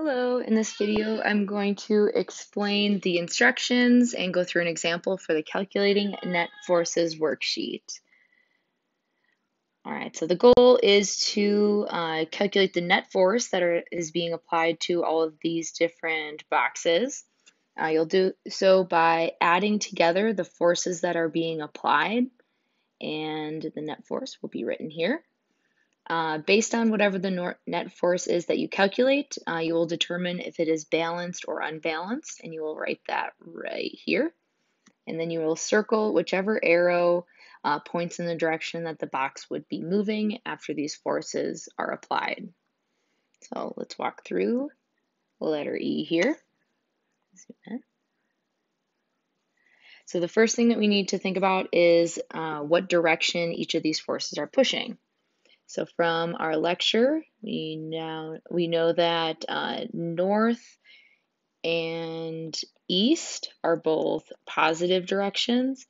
Hello, in this video I'm going to explain the instructions and go through an example for the calculating net forces worksheet. Alright, so the goal is to uh, calculate the net force that are, is being applied to all of these different boxes. Uh, you'll do so by adding together the forces that are being applied and the net force will be written here. Uh, based on whatever the net force is that you calculate, uh, you will determine if it is balanced or unbalanced, and you will write that right here. And then you will circle whichever arrow uh, points in the direction that the box would be moving after these forces are applied. So let's walk through letter E here. So the first thing that we need to think about is uh, what direction each of these forces are pushing. So from our lecture, we now we know that uh, north and east are both positive directions,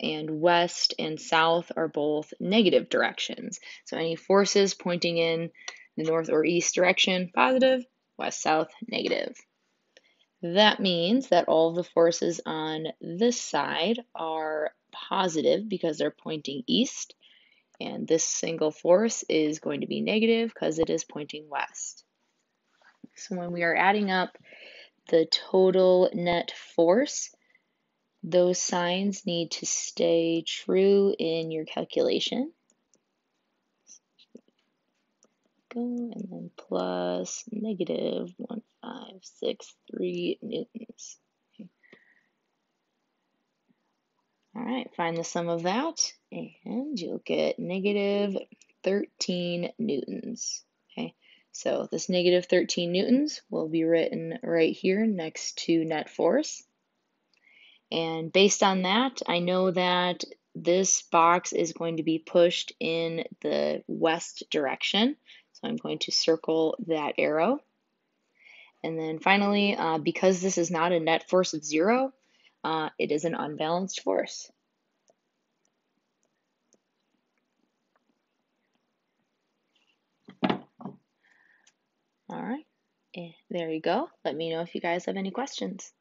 and west and south are both negative directions. So any forces pointing in the north or east direction, positive, west, south, negative. That means that all the forces on this side are positive because they're pointing east, and this single force is going to be negative because it is pointing west. So when we are adding up the total net force, those signs need to stay true in your calculation. Go and then plus negative 1563 newtons. All right, find the sum of that, and you'll get negative 13 newtons. Okay, so this negative 13 newtons will be written right here next to net force. And based on that, I know that this box is going to be pushed in the west direction. So I'm going to circle that arrow. And then finally, uh, because this is not a net force of zero, uh, it is an unbalanced force. All right, eh, there you go. Let me know if you guys have any questions.